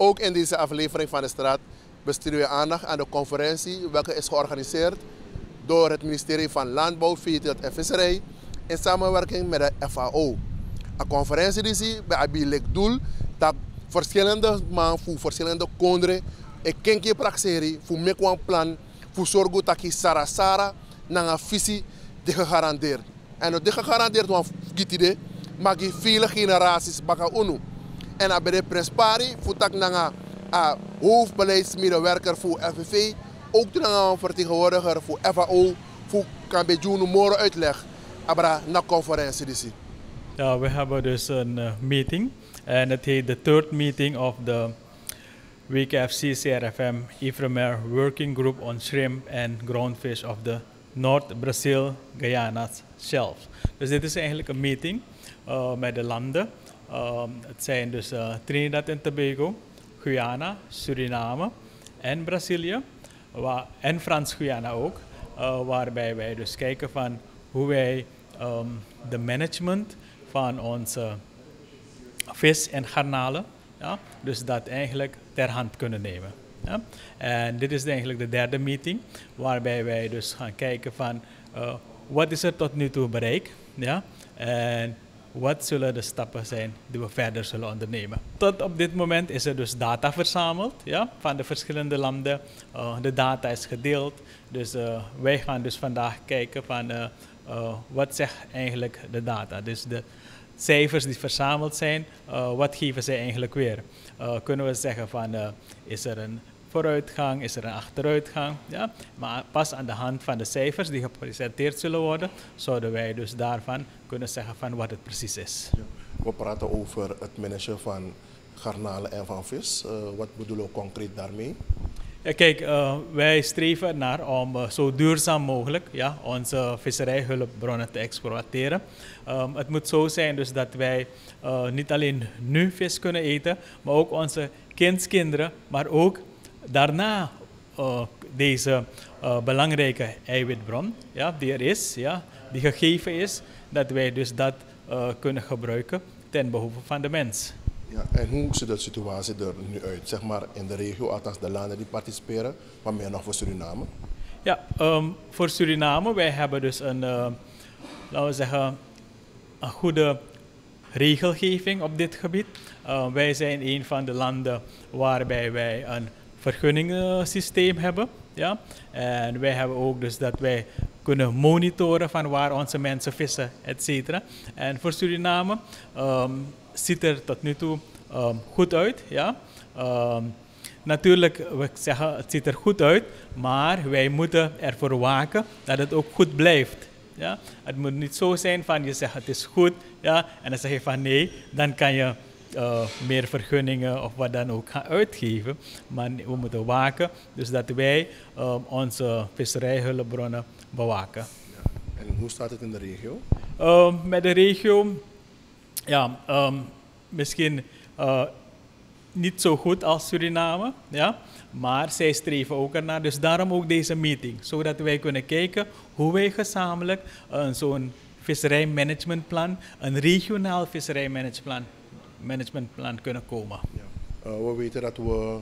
Ook in deze aflevering van de straat besteden we aandacht aan de conferentie welke is georganiseerd door het ministerie van Landbouw, Veeteelt en Visserij in samenwerking met de FAO. Een conferentie die zie bij het doel dat verschillende man voor verschillende kondre en kenke praxeri voor een plan voor zorgen dat je sara sara na een visie die gegarandeerd. En dat gegarandeerd want gitide mag je vele generaties baka unu. En de prespari voor tak na een hoofdbeleidsmedewerker voor FVV ook een vertegenwoordiger voor FAO voor bij morgen uitleg abra na conferentie die Ja, we hebben dus een uh, meeting en het heet de third meeting of the WKFC CRFM Ifremer Working Group on Shrimp and Groundfish of the North Brazil Guyana Shelf. Dus dit is eigenlijk een meeting uh, met de landen. Um, het zijn dus uh, Trinidad en Tobago, Guyana, Suriname en Brazilië. en Frans-Guyana ook. Uh, waarbij wij dus kijken van hoe wij um, de management van onze vis en garnalen, ja, dus dat eigenlijk ter hand kunnen nemen. Ja. En dit is eigenlijk de derde meeting, waarbij wij dus gaan kijken van uh, wat is er tot nu toe bereikt, ja, en wat zullen de stappen zijn die we verder zullen ondernemen. Tot op dit moment is er dus data verzameld ja, van de verschillende landen. Uh, de data is gedeeld. Dus uh, wij gaan dus vandaag kijken van uh, wat zegt eigenlijk de data. Dus de cijfers die verzameld zijn, wat geven zij eigenlijk weer? kunnen we zeggen van is er een vooruitgang, is er een achteruitgang. Ja? Maar pas aan de hand van de cijfers die gepresenteerd zullen worden, zouden wij dus daarvan kunnen zeggen van wat het precies is. Ja. We praten over het managen van garnalen en van vis. Uh, wat bedoelen we concreet daarmee? Ja, kijk, uh, wij streven naar om uh, zo duurzaam mogelijk ja, onze visserijhulpbronnen te exploiteren. Um, het moet zo zijn dus dat wij niet alleen nu vis kunnen eten, maar ook onze kindskinderen, maar ook daarna uh, deze uh, belangrijke eiwitbron ja, die er is, ja, die gegeven is, dat wij dus dat uh, kunnen gebruiken ten behoeve van de mens. Ja, en hoe ziet de situatie er nu uit, zeg maar in de regio, althans de landen die participeren, maar meer nog voor Suriname? Ja, um, voor Suriname, wij hebben dus een, laten we zeggen, een goede regelgeving op dit gebied. Uh, wij zijn een van de landen waarbij wij een vergunningensysteem hebben. Ja? En wij hebben ook dus dat wij kunnen monitoren van waar onze mensen vissen, et cetera. En voor Suriname um, ziet er tot nu toe um, goed uit. Ja? Um, natuurlijk, we zeggen het ziet er goed uit, maar wij moeten ervoor waken dat het ook goed blijft. Ja? Het moet niet zo zijn van je zegt het is goed ja? en dan zeg je van nee, dan kan je uh, meer vergunningen of wat dan ook gaan uitgeven. Maar we moeten waken, dus dat wij uh, onze visserijhulpbronnen bewaken. Ja. En hoe staat het in de regio? Uh, met de regio, ja, um, misschien niet zo goed als Suriname, ja, maar zij streven ook ernaar. Dus daarom ook deze meeting, zodat wij kunnen kijken hoe wij gezamenlijk zo'n visserijmanagementplan, een regionaal visserijmanagementplan managementplan kunnen komen. Ja. Uh, we weten dat we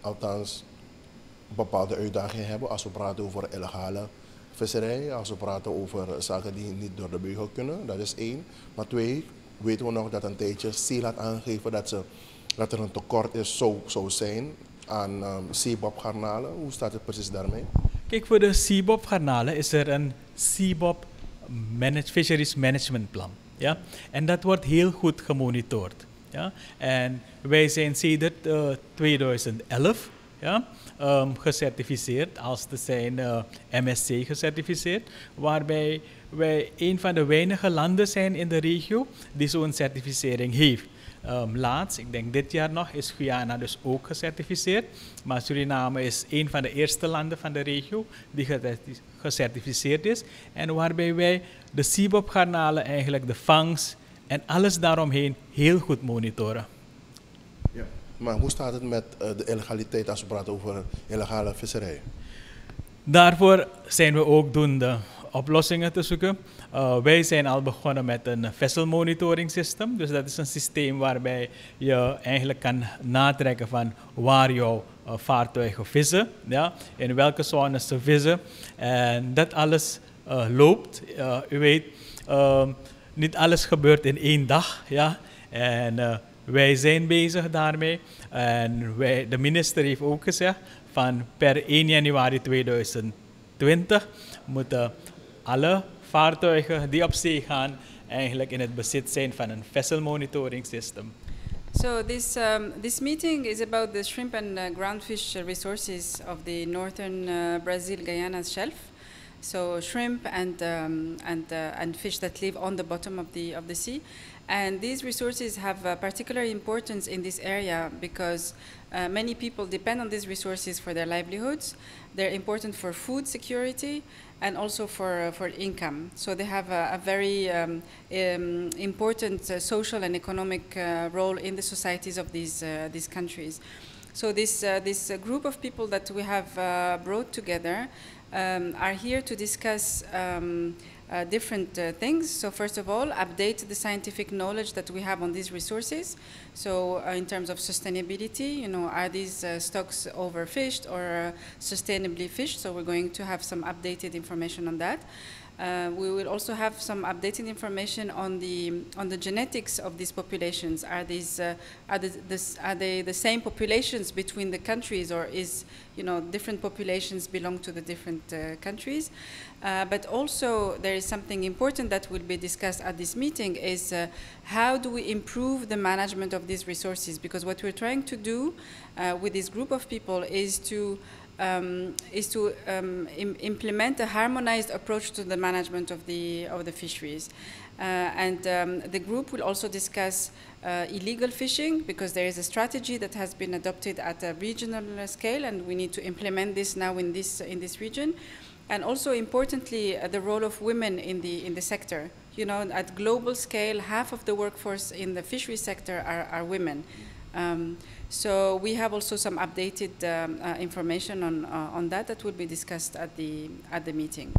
althans bepaalde uitdagingen hebben als we praten over illegale visserij, als we praten over zaken die niet door de beugel kunnen. Dat is één. Maar twee, weten we nog dat een tijdje CIL had aangegeven dat, ze, dat er een tekort is, zou, zou zijn aan um, CBOP-garnalen. Hoe staat het precies daarmee? Kijk, voor de CBOP-garnalen is er een manage, Fisheries Management Plan. Ja? En dat wordt heel goed gemonitord. Ja? En wij zijn sinds uh, 2011 ja, um, gecertificeerd als te zijn uh, MSC gecertificeerd, waarbij wij een van de weinige landen zijn in de regio die zo'n certificering heeft. Um, laatst, ik denk dit jaar nog, is Guyana dus ook gecertificeerd. Maar Suriname is een van de eerste landen van de regio die gecertificeerd is. En waarbij wij de CIBOP-garnalen eigenlijk, de vangst en alles daaromheen heel goed monitoren. Ja. Maar hoe staat het met uh, de illegaliteit als we praten over illegale visserij? Daarvoor zijn we ook doende oplossingen te zoeken. wij zijn al begonnen met een vessel monitoring. Dus dat is een systeem waarbij je eigenlijk kan natrekken van waar jouw vaartuigen vissen. Ja? In welke zones ze vissen. En dat alles loopt. u weet, ehm, niet alles gebeurt in één dag. Ja? En wij zijn bezig daarmee. En wij, de minister heeft ook gezegd van per 1 januari 2020 moeten alle vaartuigen die op zee gaan eigenlijk in het bezit zijn van een vessel monitoring system. So this um, this meeting is about the shrimp and uh, groundfish resources of the northern uh, Brazil Guyana shelf. So shrimp and um, and uh, and fish that live on the bottom of the of the sea. And these resources have a particular importance in this area because uh, many people depend on these resources for their livelihoods. They're important for food security and also for, uh, for income. So they have a, a very um, um, important uh, social and economic uh, role in the societies of these, uh, these countries. So this, uh, this group of people that we have brought together um, are here to discuss um, uh, different uh, things. So first of all, update the scientific knowledge that we have on these resources. So uh, in terms of sustainability, you know, are these uh, stocks overfished or uh, sustainably fished? So we're going to have some updated information on that. Uh, we will also have some updated information on the on the genetics of these populations. Are these uh, are, the, this, are they the same populations between the countries, or is you know different populations belong to the different uh, countries? Uh, but also there is something important that will be discussed at this meeting is uh, how do we improve the management of these resources? Because what we're trying to do uh, with this group of people is to um, is to um, Im implement a harmonized approach to the management of the, of the fisheries. Uh, and um, the group will also discuss uh, illegal fishing because there is a strategy that has been adopted at a regional scale and we need to implement this now in this, in this region. And also importantly, uh, the role of women in the, in the sector. You know, at global scale, half of the workforce in the fishery sector are, are women. Um, so we have also some updated um, uh, information on, uh, on that that will be discussed at the, at the meeting.